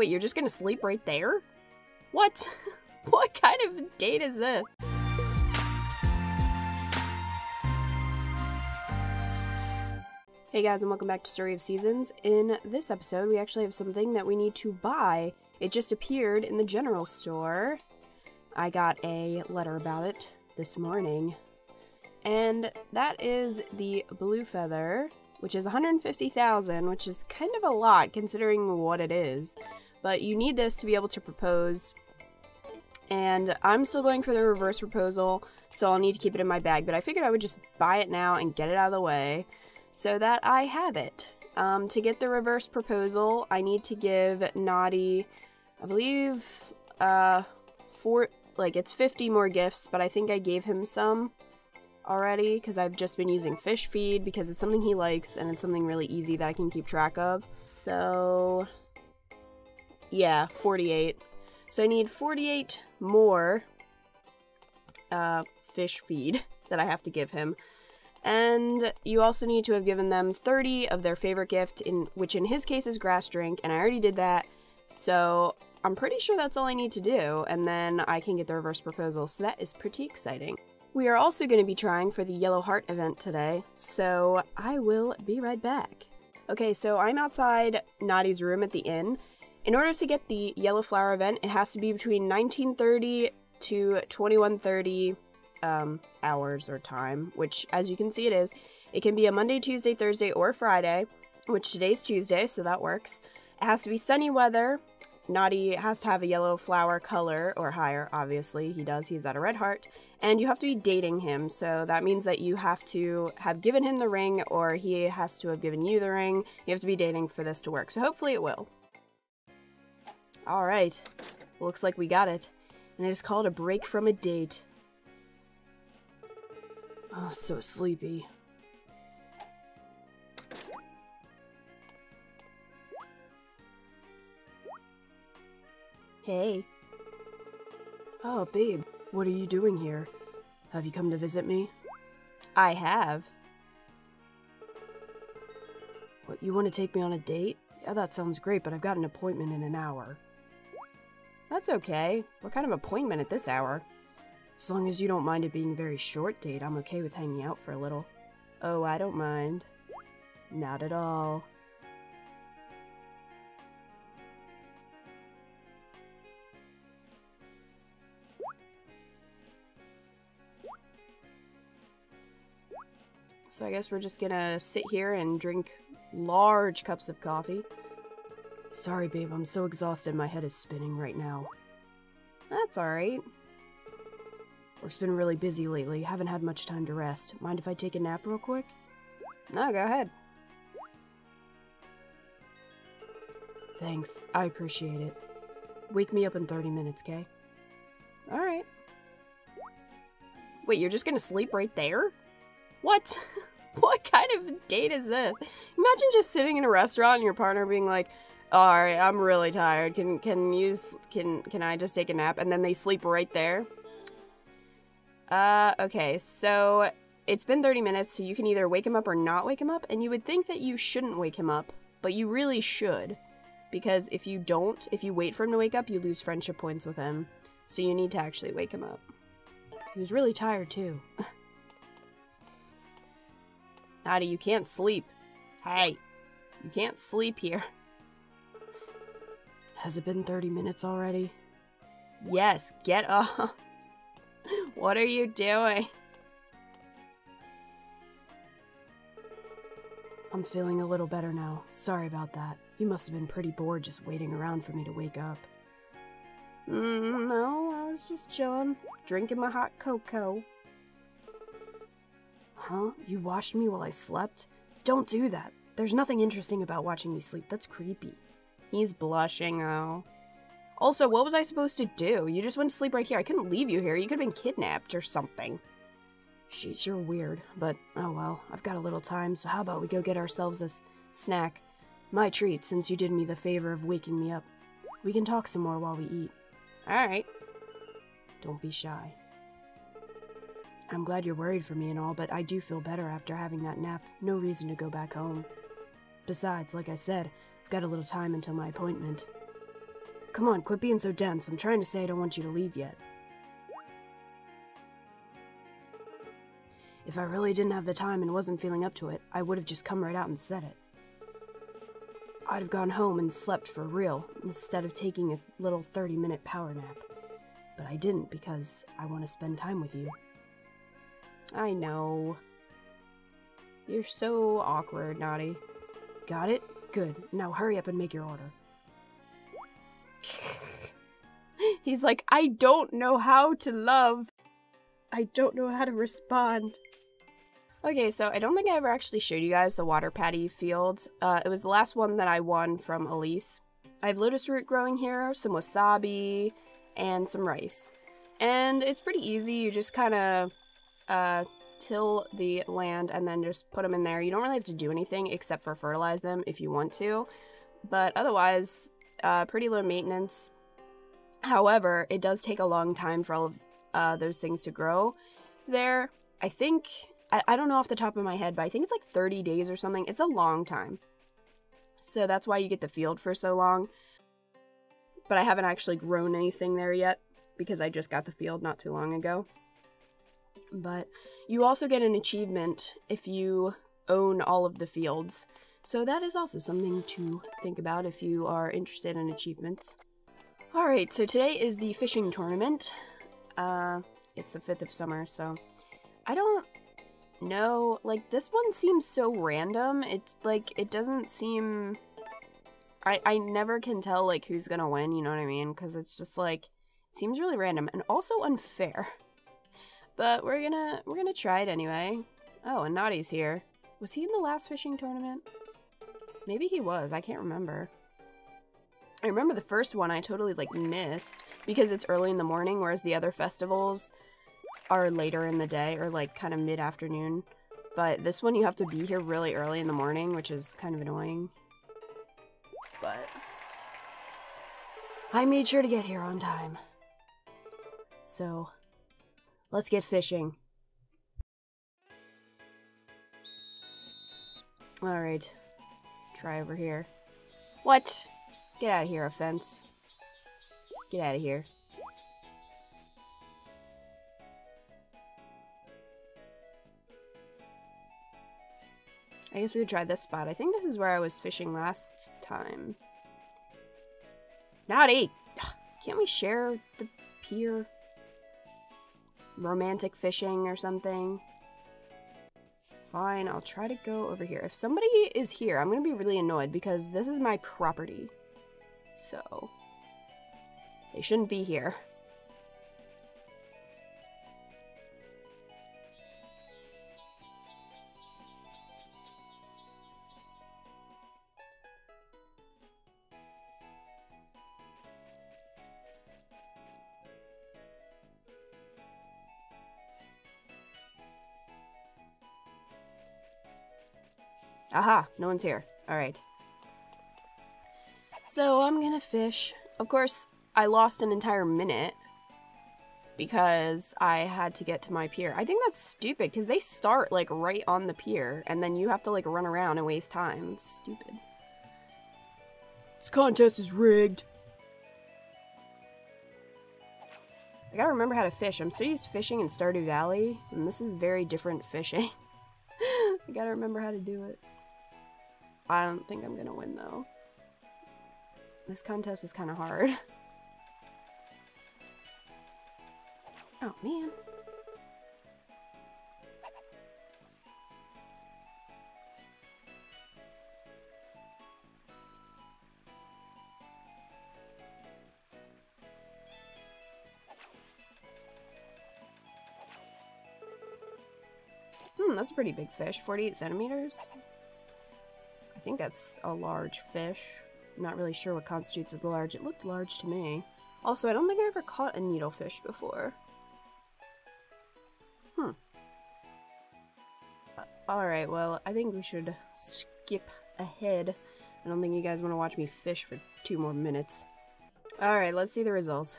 Wait, you're just gonna sleep right there? What? what kind of date is this? Hey guys, and welcome back to Story of Seasons. In this episode, we actually have something that we need to buy. It just appeared in the general store. I got a letter about it this morning. And that is the Blue Feather, which is 150,000, which is kind of a lot considering what it is. But you need this to be able to propose. And I'm still going for the reverse proposal, so I'll need to keep it in my bag. But I figured I would just buy it now and get it out of the way so that I have it. Um, to get the reverse proposal, I need to give Nadi, I believe, uh, four, like it's 50 more gifts, but I think I gave him some already because I've just been using fish feed because it's something he likes and it's something really easy that I can keep track of. So, yeah, 48. So I need 48 more uh, fish feed that I have to give him. And you also need to have given them 30 of their favorite gift, in which in his case is grass drink, and I already did that. So I'm pretty sure that's all I need to do, and then I can get the reverse proposal, so that is pretty exciting. We are also going to be trying for the Yellow Heart event today, so I will be right back. Okay, so I'm outside Nadi's room at the inn. In order to get the Yellow Flower event, it has to be between 1930 to 2130 um, hours or time, which as you can see it is. It can be a Monday, Tuesday, Thursday, or Friday, which today's Tuesday, so that works. It has to be sunny weather. Nadi has to have a yellow flower color or higher, obviously. He does, he's at a red heart. And you have to be dating him, so that means that you have to have given him the ring or he has to have given you the ring. You have to be dating for this to work, so hopefully it will. Alright, looks like we got it. And is called a break from a date. Oh, so sleepy. Hey. Oh, babe, what are you doing here? Have you come to visit me? I have. What, you want to take me on a date? Yeah, that sounds great, but I've got an appointment in an hour. That's okay. What kind of appointment at this hour? As long as you don't mind it being a very short date, I'm okay with hanging out for a little. Oh, I don't mind. Not at all. So I guess we're just gonna sit here and drink large cups of coffee. Sorry, babe, I'm so exhausted my head is spinning right now. That's alright. Work's been really busy lately, haven't had much time to rest. Mind if I take a nap real quick? No, go ahead. Thanks, I appreciate it. Wake me up in 30 minutes, Kay? Alright. Wait, you're just gonna sleep right there? What? what kind of date is this? Imagine just sitting in a restaurant and your partner being like, "Alright, I'm really tired. Can can you can can I just take a nap?" And then they sleep right there. Uh, okay, so it's been 30 minutes, so you can either wake him up or not wake him up, and you would think that you shouldn't wake him up, but you really should. Because if you don't, if you wait for him to wake up, you lose friendship points with him. So you need to actually wake him up. He was really tired, too. Nadi, you can't sleep. Hey, you can't sleep here. Has it been 30 minutes already? Yes, get up. What are you doing? I'm feeling a little better now. Sorry about that. You must have been pretty bored just waiting around for me to wake up. Mm, no, I was just chilling, drinking my hot cocoa. Huh? You watched me while I slept? Don't do that. There's nothing interesting about watching me sleep. That's creepy. He's blushing, though. Also, what was I supposed to do? You just went to sleep right here. I couldn't leave you here. You could have been kidnapped or something. Sheesh, you're weird. But, oh well, I've got a little time, so how about we go get ourselves a snack? My treat, since you did me the favor of waking me up. We can talk some more while we eat. Alright. Don't be shy. I'm glad you're worried for me and all, but I do feel better after having that nap. No reason to go back home. Besides, like I said, got a little time until my appointment. Come on, quit being so dense. I'm trying to say I don't want you to leave yet. If I really didn't have the time and wasn't feeling up to it, I would have just come right out and said it. I'd have gone home and slept for real instead of taking a little 30 minute power nap. But I didn't because I want to spend time with you. I know. You're so awkward, Nadi. Got it? Good. Now hurry up and make your order. He's like, I don't know how to love. I don't know how to respond. Okay, so I don't think I ever actually showed you guys the water paddy field. Uh, it was the last one that I won from Elise. I have lotus root growing here, some wasabi, and some rice. And it's pretty easy, you just kind of uh, till the land and then just put them in there. You don't really have to do anything except for fertilize them if you want to. But otherwise, uh, pretty low maintenance. However, it does take a long time for all of uh, those things to grow there. I think, I, I don't know off the top of my head, but I think it's like 30 days or something. It's a long time. So that's why you get the field for so long. But I haven't actually grown anything there yet because I just got the field not too long ago. But you also get an achievement if you own all of the fields. So that is also something to think about if you are interested in achievements. Alright, so today is the fishing tournament. Uh, it's the 5th of summer, so I don't know. Like, this one seems so random. It's like, it doesn't seem. I, I never can tell, like, who's gonna win, you know what I mean? Because it's just like, it seems really random and also unfair. But we're gonna, we're gonna try it anyway. Oh, and Nadi's here. Was he in the last fishing tournament? Maybe he was, I can't remember. I remember the first one I totally like missed because it's early in the morning, whereas the other festivals are later in the day or like kind of mid-afternoon. But this one you have to be here really early in the morning, which is kind of annoying. But I made sure to get here on time. So, let's get fishing. Alright. Try over here. What? Get out of here, offense. Get out of here. I guess we could try this spot. I think this is where I was fishing last time. Nadi! Ugh, can't we share the pier? Romantic fishing or something? Fine, I'll try to go over here. If somebody is here, I'm gonna be really annoyed because this is my property. So, they shouldn't be here. Aha, no one's here. Alright. So I'm gonna fish. Of course, I lost an entire minute because I had to get to my pier. I think that's stupid because they start like right on the pier and then you have to like run around and waste time. It's stupid. This contest is rigged. I gotta remember how to fish. I'm so used to fishing in Stardew Valley, and this is very different fishing. I gotta remember how to do it. I don't think I'm gonna win though. This contest is kind of hard. oh, man. Hmm, that's a pretty big fish. 48 centimeters? Think that's a large fish. I'm not really sure what constitutes as large. It looked large to me. Also, I don't think I ever caught a needlefish before. Hmm. Uh, Alright, well, I think we should skip ahead. I don't think you guys want to watch me fish for two more minutes. Alright, let's see the results.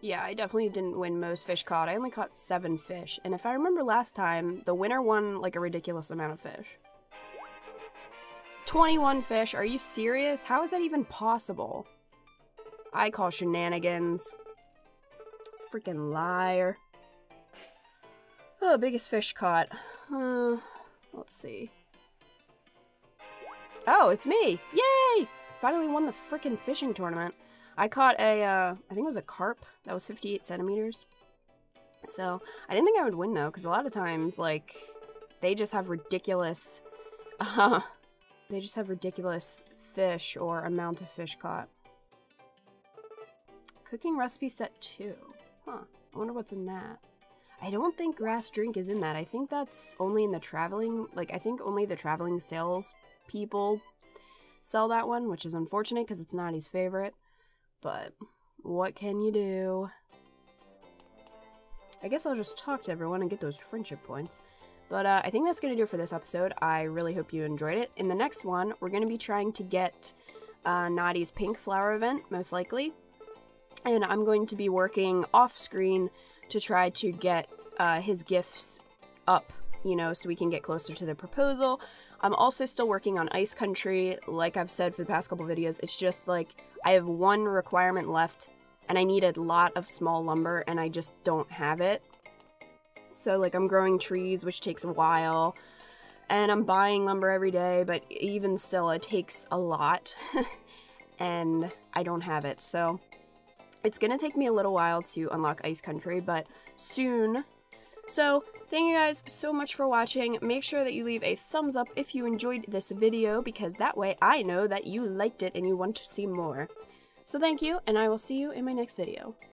Yeah, I definitely didn't win most fish caught. I only caught seven fish. And if I remember last time, the winner won like a ridiculous amount of fish. 21 fish. Are you serious? How is that even possible? I call shenanigans. Freaking liar. Oh, biggest fish caught. Uh, let's see. Oh, it's me! Yay! Finally won the freaking fishing tournament. I caught a, uh, I think it was a carp that was 58 centimeters. So, I didn't think I would win though, because a lot of times, like, they just have ridiculous, uh, they just have ridiculous fish or amount of fish caught. Cooking recipe set 2. Huh. I wonder what's in that. I don't think grass drink is in that. I think that's only in the traveling, like, I think only the traveling sales people sell that one, which is unfortunate because it's Nadi's favorite. But what can you do? I guess I'll just talk to everyone and get those friendship points. But uh, I think that's going to do it for this episode. I really hope you enjoyed it. In the next one, we're going to be trying to get uh, Nadi's pink flower event, most likely. And I'm going to be working off screen to try to get uh, his gifts up, you know, so we can get closer to the proposal. I'm also still working on Ice Country, like I've said for the past couple videos. It's just like I have one requirement left, and I need a lot of small lumber, and I just don't have it. So, like, I'm growing trees, which takes a while, and I'm buying lumber every day, but even still, it takes a lot, and I don't have it. So, it's gonna take me a little while to unlock Ice Country, but soon. So, thank you guys so much for watching. Make sure that you leave a thumbs up if you enjoyed this video, because that way I know that you liked it and you want to see more. So thank you, and I will see you in my next video.